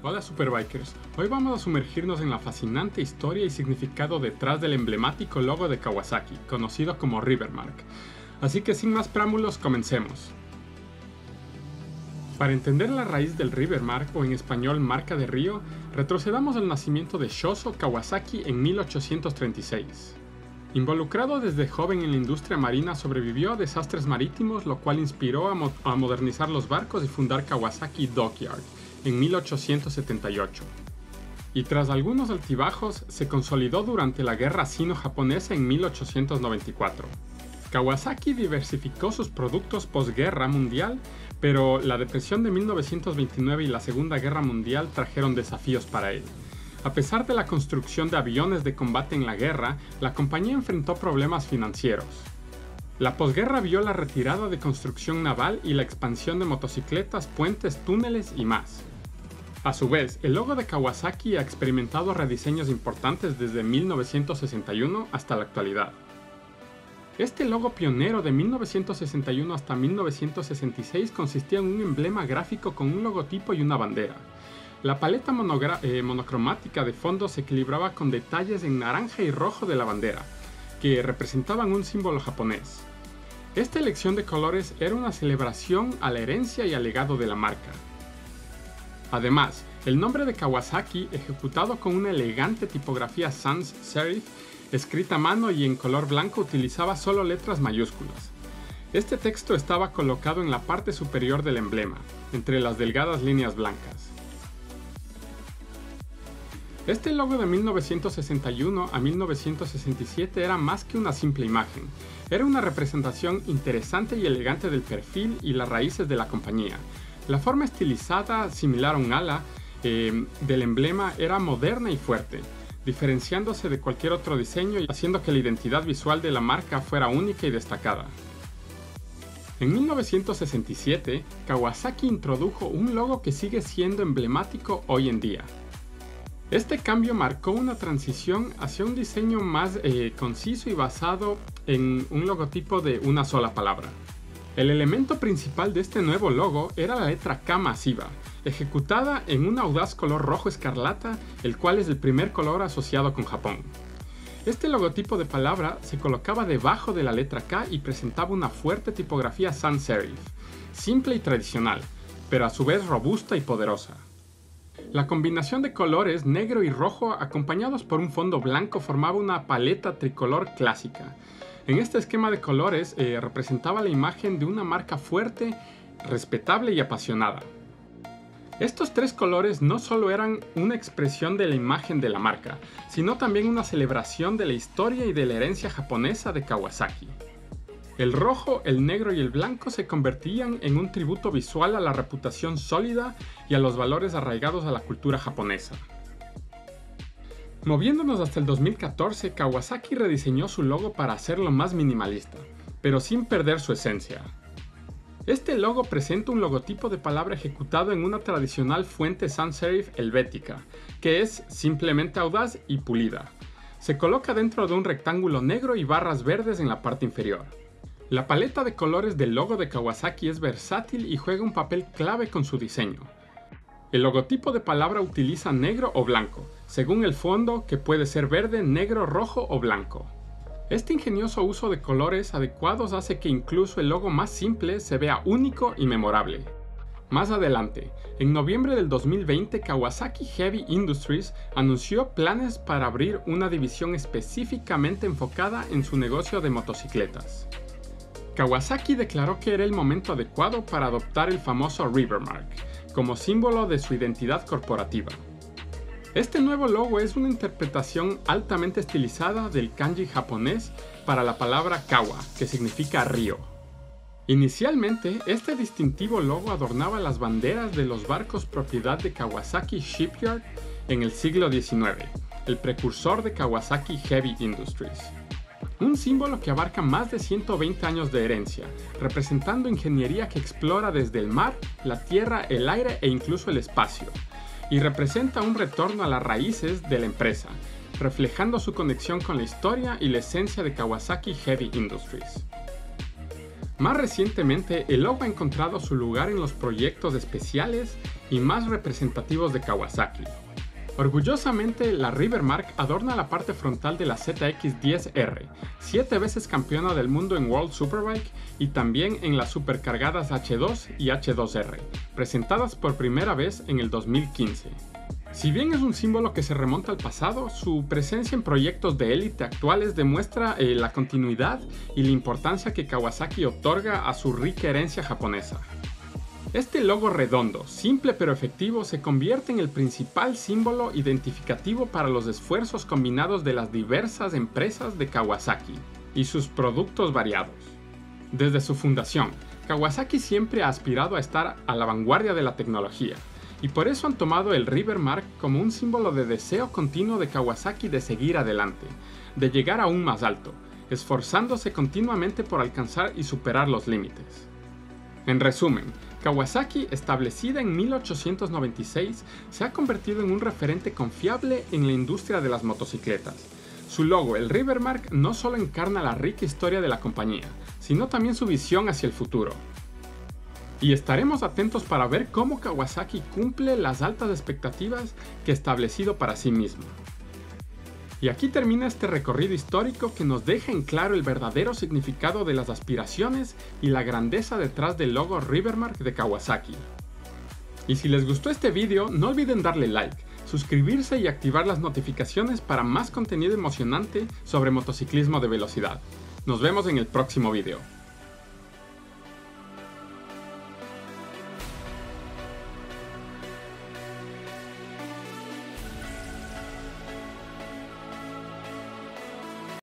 Hola Superbikers, hoy vamos a sumergirnos en la fascinante historia y significado detrás del emblemático logo de Kawasaki, conocido como Rivermark. Así que sin más preámbulos, comencemos. Para entender la raíz del Rivermark, o en español marca de río, retrocedamos al nacimiento de Shoso Kawasaki en 1836. Involucrado desde joven en la industria marina, sobrevivió a desastres marítimos, lo cual inspiró a, a modernizar los barcos y fundar Kawasaki Dockyard, en 1878. Y tras algunos altibajos, se consolidó durante la Guerra Sino-Japonesa en 1894. Kawasaki diversificó sus productos posguerra mundial, pero la depresión de 1929 y la Segunda Guerra Mundial trajeron desafíos para él. A pesar de la construcción de aviones de combate en la guerra, la compañía enfrentó problemas financieros. La posguerra vio la retirada de construcción naval y la expansión de motocicletas, puentes, túneles y más. A su vez, el logo de Kawasaki ha experimentado rediseños importantes desde 1961 hasta la actualidad. Este logo pionero de 1961 hasta 1966 consistía en un emblema gráfico con un logotipo y una bandera. La paleta eh, monocromática de fondo se equilibraba con detalles en naranja y rojo de la bandera, que representaban un símbolo japonés. Esta elección de colores era una celebración a la herencia y al legado de la marca. Además, el nombre de Kawasaki, ejecutado con una elegante tipografía sans serif, escrita a mano y en color blanco, utilizaba solo letras mayúsculas. Este texto estaba colocado en la parte superior del emblema, entre las delgadas líneas blancas. Este logo de 1961 a 1967 era más que una simple imagen, era una representación interesante y elegante del perfil y las raíces de la compañía, la forma estilizada, similar a un ala, eh, del emblema era moderna y fuerte, diferenciándose de cualquier otro diseño y haciendo que la identidad visual de la marca fuera única y destacada. En 1967, Kawasaki introdujo un logo que sigue siendo emblemático hoy en día. Este cambio marcó una transición hacia un diseño más eh, conciso y basado en un logotipo de una sola palabra. El elemento principal de este nuevo logo era la letra K masiva, ejecutada en un audaz color rojo escarlata, el cual es el primer color asociado con Japón. Este logotipo de palabra se colocaba debajo de la letra K y presentaba una fuerte tipografía sans serif, simple y tradicional, pero a su vez robusta y poderosa. La combinación de colores negro y rojo acompañados por un fondo blanco formaba una paleta tricolor clásica, en este esquema de colores eh, representaba la imagen de una marca fuerte, respetable y apasionada. Estos tres colores no solo eran una expresión de la imagen de la marca, sino también una celebración de la historia y de la herencia japonesa de Kawasaki. El rojo, el negro y el blanco se convertían en un tributo visual a la reputación sólida y a los valores arraigados a la cultura japonesa. Moviéndonos hasta el 2014, Kawasaki rediseñó su logo para hacerlo más minimalista, pero sin perder su esencia. Este logo presenta un logotipo de palabra ejecutado en una tradicional fuente sans serif helvética, que es simplemente audaz y pulida. Se coloca dentro de un rectángulo negro y barras verdes en la parte inferior. La paleta de colores del logo de Kawasaki es versátil y juega un papel clave con su diseño. El logotipo de palabra utiliza negro o blanco, según el fondo que puede ser verde, negro, rojo o blanco. Este ingenioso uso de colores adecuados hace que incluso el logo más simple se vea único y memorable. Más adelante, en noviembre del 2020, Kawasaki Heavy Industries anunció planes para abrir una división específicamente enfocada en su negocio de motocicletas. Kawasaki declaró que era el momento adecuado para adoptar el famoso Rivermark, como símbolo de su identidad corporativa. Este nuevo logo es una interpretación altamente estilizada del kanji japonés para la palabra kawa, que significa río. Inicialmente, este distintivo logo adornaba las banderas de los barcos propiedad de Kawasaki Shipyard en el siglo XIX, el precursor de Kawasaki Heavy Industries. Un símbolo que abarca más de 120 años de herencia, representando ingeniería que explora desde el mar, la tierra, el aire e incluso el espacio, y representa un retorno a las raíces de la empresa, reflejando su conexión con la historia y la esencia de Kawasaki Heavy Industries. Más recientemente, el logo ha encontrado su lugar en los proyectos especiales y más representativos de Kawasaki. Orgullosamente, la Rivermark adorna la parte frontal de la ZX10R, siete veces campeona del mundo en World Superbike y también en las supercargadas H2 y H2R, presentadas por primera vez en el 2015. Si bien es un símbolo que se remonta al pasado, su presencia en proyectos de élite actuales demuestra eh, la continuidad y la importancia que Kawasaki otorga a su rica herencia japonesa. Este logo redondo, simple pero efectivo, se convierte en el principal símbolo identificativo para los esfuerzos combinados de las diversas empresas de Kawasaki y sus productos variados. Desde su fundación, Kawasaki siempre ha aspirado a estar a la vanguardia de la tecnología, y por eso han tomado el Rivermark como un símbolo de deseo continuo de Kawasaki de seguir adelante, de llegar aún más alto, esforzándose continuamente por alcanzar y superar los límites. En resumen, Kawasaki, establecida en 1896, se ha convertido en un referente confiable en la industria de las motocicletas. Su logo, el Rivermark, no solo encarna la rica historia de la compañía, sino también su visión hacia el futuro. Y estaremos atentos para ver cómo Kawasaki cumple las altas expectativas que ha establecido para sí mismo. Y aquí termina este recorrido histórico que nos deja en claro el verdadero significado de las aspiraciones y la grandeza detrás del logo Rivermark de Kawasaki. Y si les gustó este video, no olviden darle like, suscribirse y activar las notificaciones para más contenido emocionante sobre motociclismo de velocidad. Nos vemos en el próximo video.